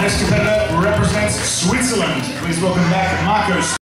next competitor represents Switzerland. Please welcome back Marcos.